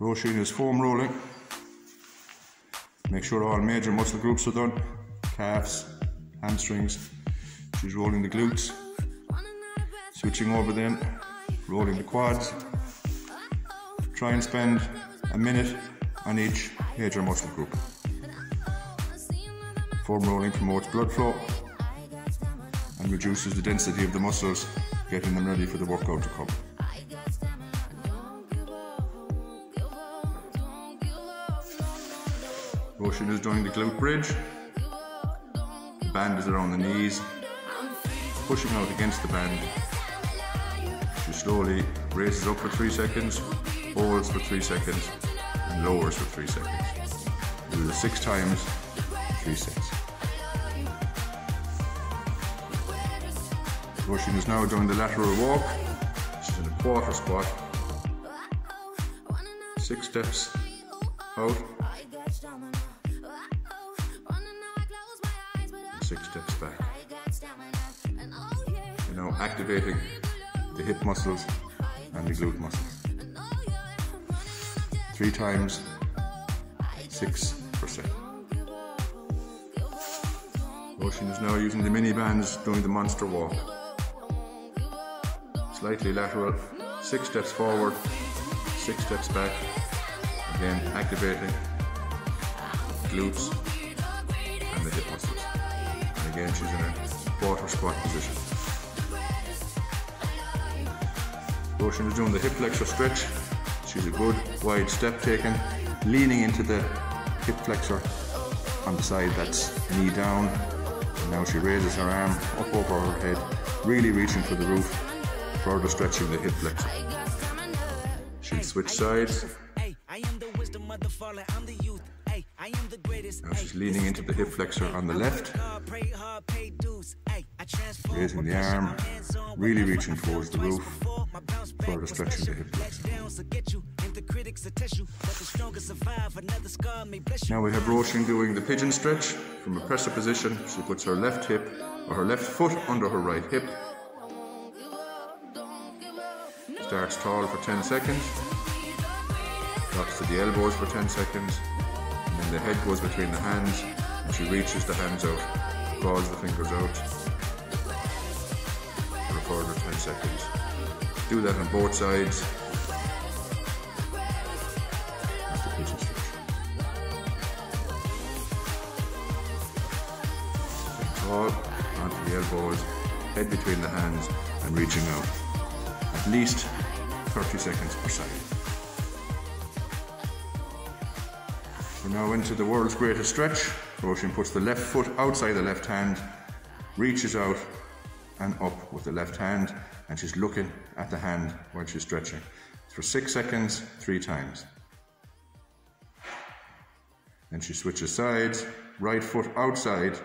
Roisin is foam rolling. Make sure all major muscle groups are done. Calves, hamstrings. She's rolling the glutes. Switching over then, rolling the quads. Try and spend a minute on each major muscle group. Foam rolling promotes blood flow and reduces the density of the muscles, getting them ready for the workout to come. Roisin is doing the glute bridge. The band is around the knees, pushing out against the band. She slowly raises up for three seconds, holds for three seconds, and lowers for three seconds. Do this six times, three sets. Roisin is now doing the lateral walk. She's in a quarter squat. Six steps out, six steps back. You know, activating the hip muscles and the glute muscles. Three times, six percent. Roisin is now using the mini bands doing the monster walk. Slightly lateral, six steps forward, six steps back. Again, activating glutes again, she's in a quarter squat position. Roisin is doing the hip flexor stretch. She's a good wide step taken, leaning into the hip flexor on the side that's knee down. And now she raises her arm up over her head, really reaching for the roof, further stretching the hip flexor. She'll switch sides. Now she's leaning into the hip flexor on the left, raising the arm, really reaching towards the roof, further stretching the hip flexor. Now we have Roisin doing the pigeon stretch from a presser position. She puts her left hip or her left foot under her right hip. Starts tall for 10 seconds. Drops to the elbows for 10 seconds. The head goes between the hands and she reaches the hands out, draws the fingers out for a further 10 seconds. Do that on both sides. The pigeon stretch. Onto the elbows, head between the hands and reaching out. At least 30 seconds per side. We're now into the world's greatest stretch. Roisin puts the left foot outside the left hand, reaches out and up with the left hand, and she's looking at the hand while she's stretching. For six seconds, three times. Then she switches sides, right foot outside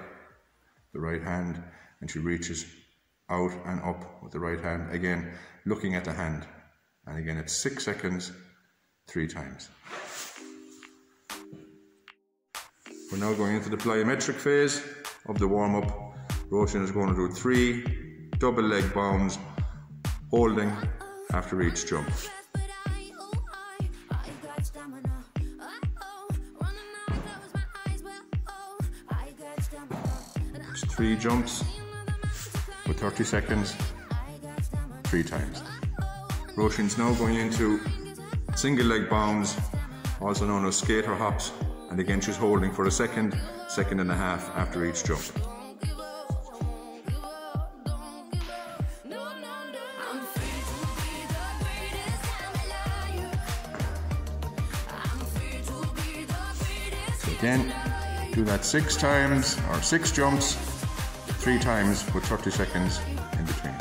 the right hand, and she reaches out and up with the right hand, again looking at the hand. And again, it's six seconds, three times. We're now going into the plyometric phase of the warm up. Roisin is going to do three double leg bounds, holding after each jump. Three jumps with 30 seconds, three times. Roisin's now going into single leg bounds, also known as skater hops, and again she's holding for a second, second and a half after each jump. So again, do that six times or six jumps, three times with 30 seconds in between.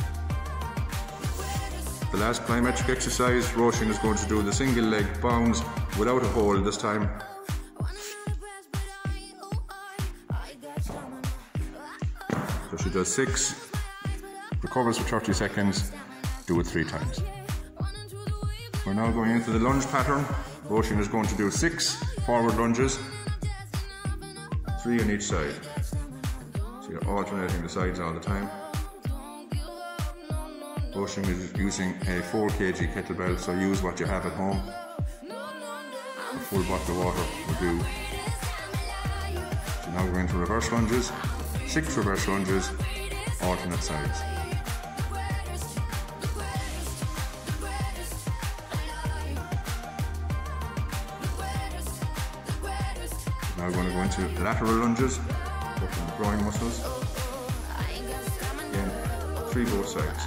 The last plyometric exercise, Roisin is going to do the single leg bounds without a hold this time. So she does six, recovers for 30 seconds, do it three times. We're now going into the lunge pattern. Roisin is going to do six forward lunges, three on each side. So you're alternating the sides all the time. Roisin is using a 4 kg kettlebell, so use what you have at home. A full bottle of water will do. So now we're into reverse lunges, six reverse lunges, alternate sides. Now we're going to go into lateral lunges, working the groin muscles. Again, three both sides.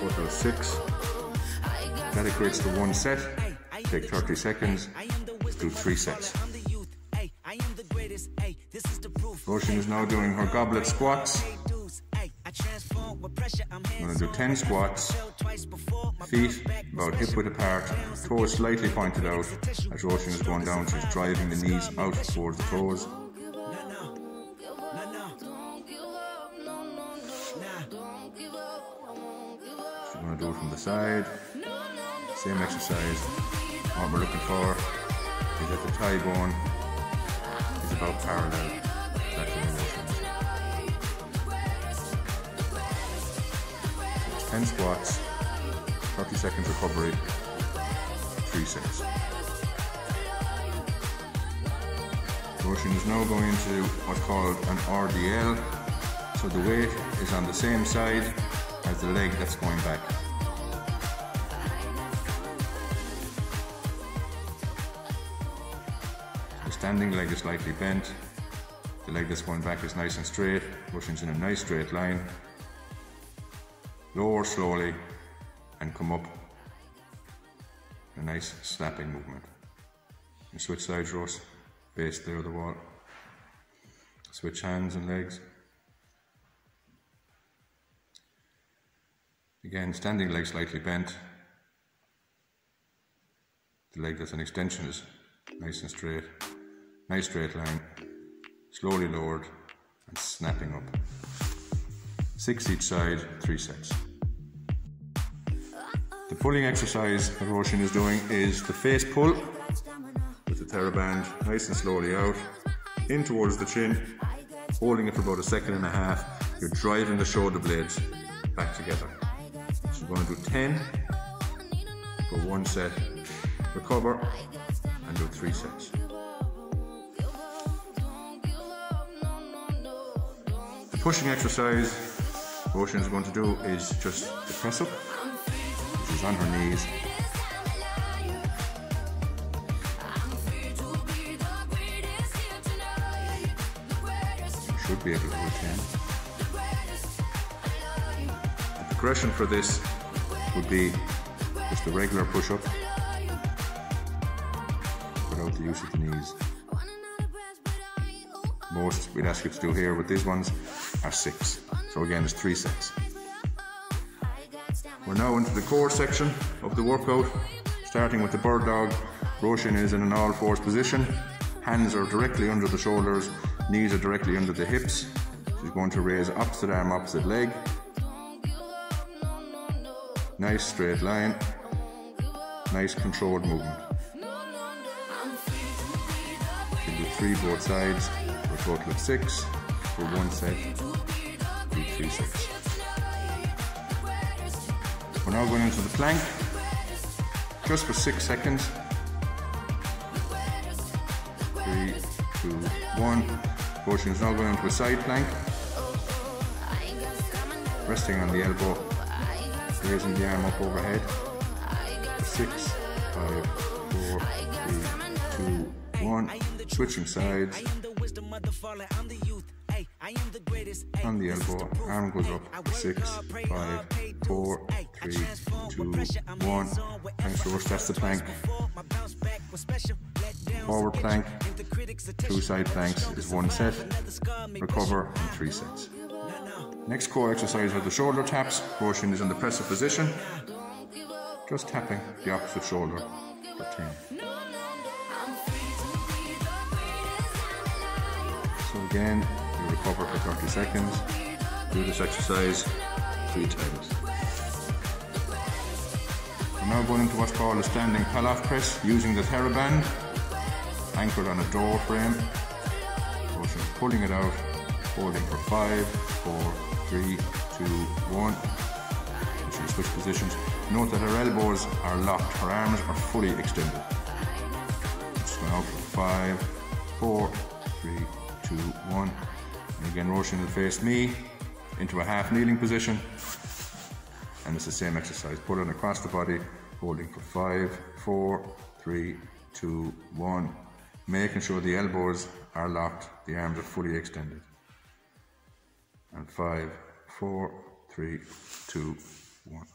Total six. That equates to one set. Take 30 seconds. Do three sets. Roisin is now doing her goblet squats. I'm going to do 10 squats, feet about hip width apart, toes slightly pointed out. As Roisin is going down, she's driving the knees out towards the toes. She's going to do it from the side. Same exercise. What we're looking for is that the thigh bone is about parallel. 10 squats, 30 seconds recovery, 3 sets. Roisin is now going into what's called an RDL, so the weight is on the same side as the leg that's going back. The standing leg is slightly bent, the leg that's going back is nice and straight, Roisin's in a nice straight line, lower slowly and come up. A nice snapping movement. Switch sides, Ross. face the wall. Switch hands and legs. Again, standing leg slightly bent. The leg that's an extension is nice and straight. Nice straight line. Slowly lowered and snapping up. Six each side, three sets. The pulling exercise that Roisin is doing is the face pull with the TheraBand nice and slowly out, in towards the chin, holding it for about a second and a half. You're driving the shoulder blades back together. So we're going to do 10 for one set, recover, and do three sets. The pushing exercise Roisin is going to do is just the press up. She's on her knees. Should be able to do 10. The progression for this would be just a regular push up without the use of the knees. Most we'd ask you to do here with these ones are six. So again, it's three sets. We're now into the core section of the workout, starting with the bird dog. Roisin is in an all fours position. Hands are directly under the shoulders, knees are directly under the hips. She's going to raise opposite arm, opposite leg. Nice straight line. Nice controlled movement. She'll do three both sides for a total of six for one set We're now going into the plank, just for six seconds. Three, two, one. Roisin is now going into a side plank, resting on the elbow, raising the arm up overhead. Six, five, four, three, two, one. Switching sides on the elbow, arm goes up, six, five, four, three, two, one. Thanks Roach, that's the plank. Forward plank, two side planks is one set, recover and three sets. Next core exercise are the shoulder taps. Roisin is in the press up position, just tapping the opposite shoulder for 10. So again, recover for 30 seconds. Do this exercise three times. We're now going into what's called a standing Pallof press using the TheraBand anchored on a door frame. So pulling it out, holding for five, four, three, two, one. switch positions. Note that her elbows are locked, her arms are fully extended. Going out for five, four, three, two, one. And again, Roisin will face me into a half kneeling position. And it's the same exercise. Put it across the body, holding for five, four, three, two, one. Making sure the elbows are locked, the arms are fully extended. And five, four, three, two, one.